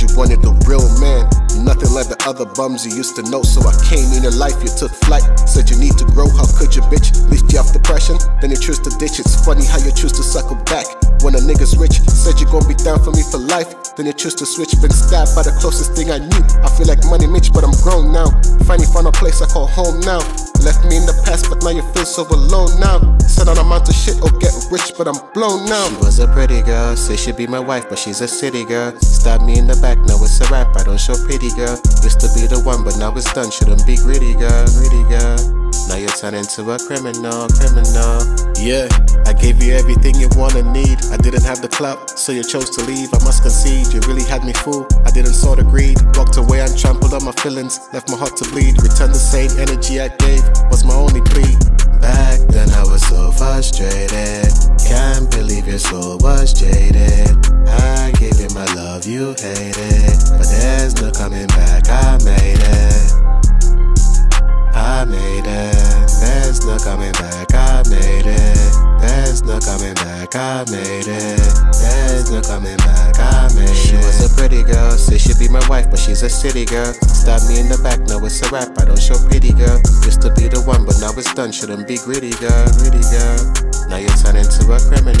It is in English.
you wanted the real man. Nothing like the other bums you used to know, so I came in your life, you took flight. Said you need to grow, how could you, bitch? Lift you off depression, then you choose to ditch. It's funny how you choose to suckle back when a nigga's rich. Said you gon' be down for me for life, then you choose to switch. Been stabbed by the closest thing I knew. I feel like money Mitch, but I'm grown now. Finally found a place I call home now. Left me in the past, but now you feel so alone now. Said amount shit or get rich, but I'm blown now. She was a pretty girl, say she'd be my wife, but she's a city girl. Stabbed me in the back, now it's a rap, I don't show pity, girl. Used to be the one, but now it's done, shouldn't be greedy, girl, greedy, girl. Now you're turning to a criminal, criminal. Yeah, I gave you everything you wanna need. I didn't have the clout, so you chose to leave. I must concede, you really had me fooled. I didn't saw the greed. Walked away and trampled on my feelings, left my heart to bleed. returned the same energy I gave was my only plea. Your soul was jaded. I gave you my love, you hate it. But there's no coming back, I made it. I made it. There's no coming back, I made it. There's no coming back, I made it. There's no coming back, I made it. She was a pretty girl, say she'd be my wife, but she's a city girl. Stabbed me in the back, now it's a rap, I don't show pity, girl. Used to be the one, but now it's done, shouldn't be greedy, girl, greedy, girl. Now you're turning to a criminal.